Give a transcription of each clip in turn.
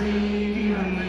Y'all are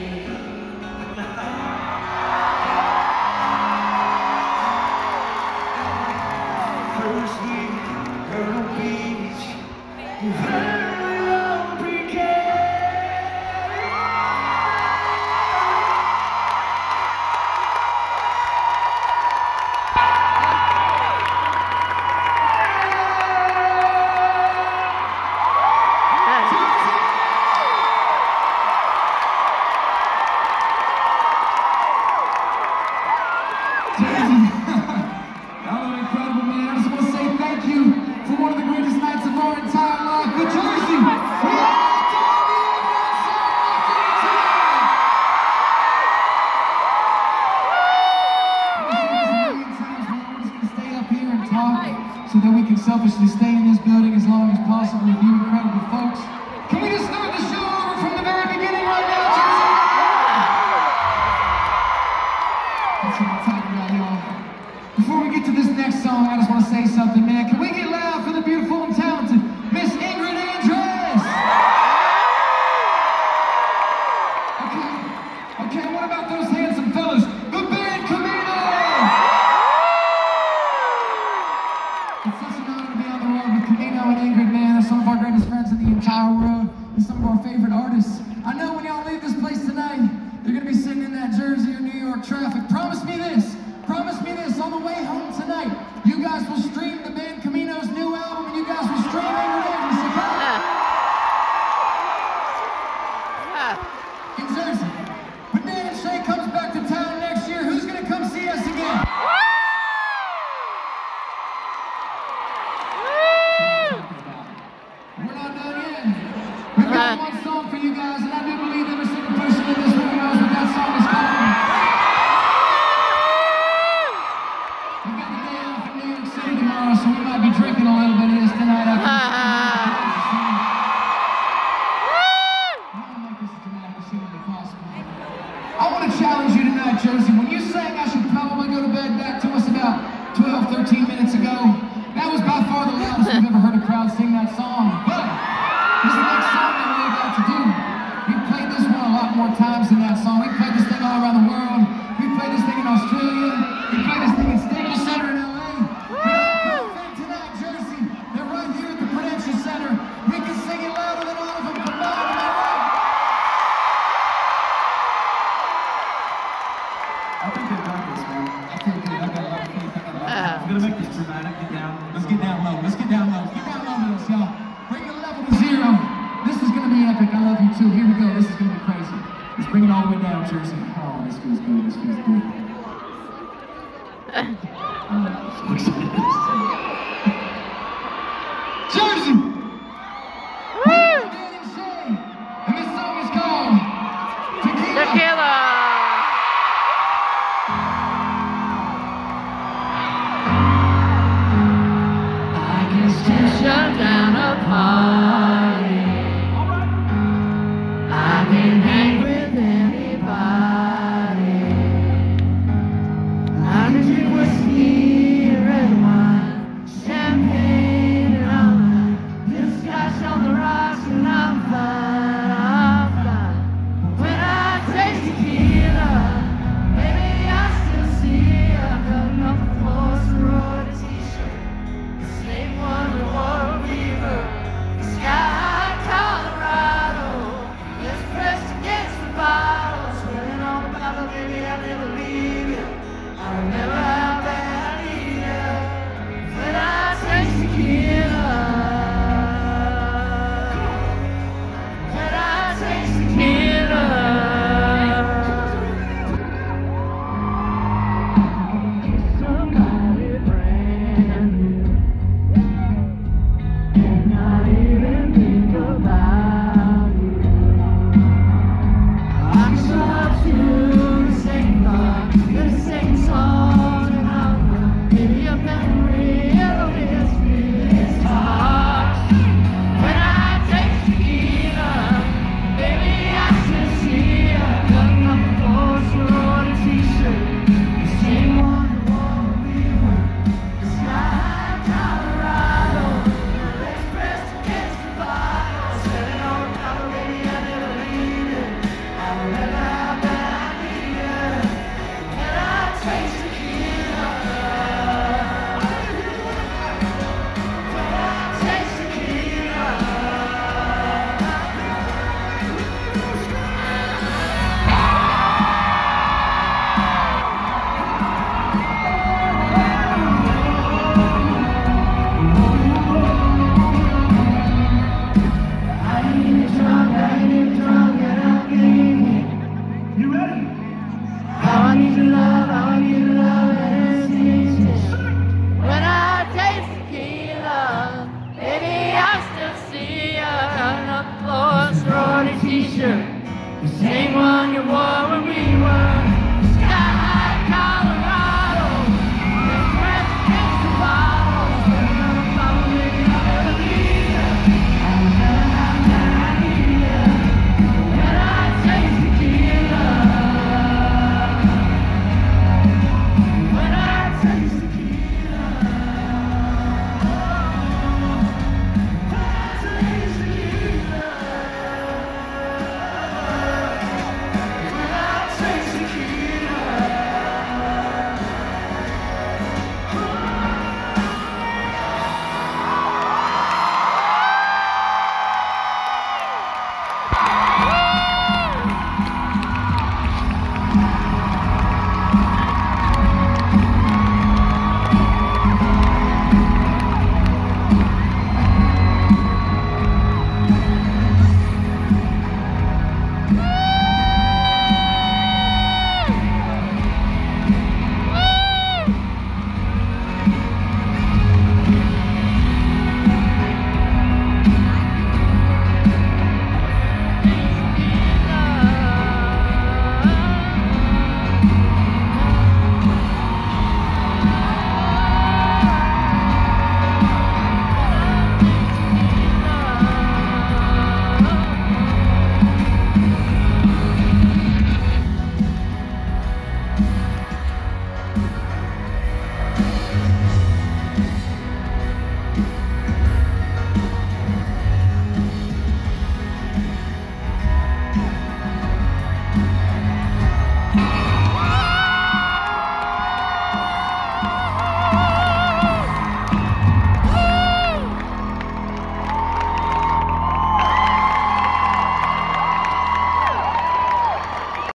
this building as long as possible with you incredible folks. Can we just start the show over from the very beginning right now? That's what I'm talking about, y'all. Before we get to this next song, I just want to say something, man. Can we get loud for the beautiful and talented Miss Ingrid Andress? Okay, okay, what about those handsome fellas? The band Camino! World and some of our favorite artists. I know when y'all leave this place tonight, you're gonna be sitting in that Jersey or New York traffic. Promise me this. Promise me this. On the way home tonight, you guys will stream the band want to challenge you tonight, Jersey. When you sang I should probably go to bed back to us about 12, 13 minutes ago, that was by far the loudest we've ever heard a crowd sing that song. But this next song that we're about to do, we've played this one a lot more times than that song. We've played this thing all around the world.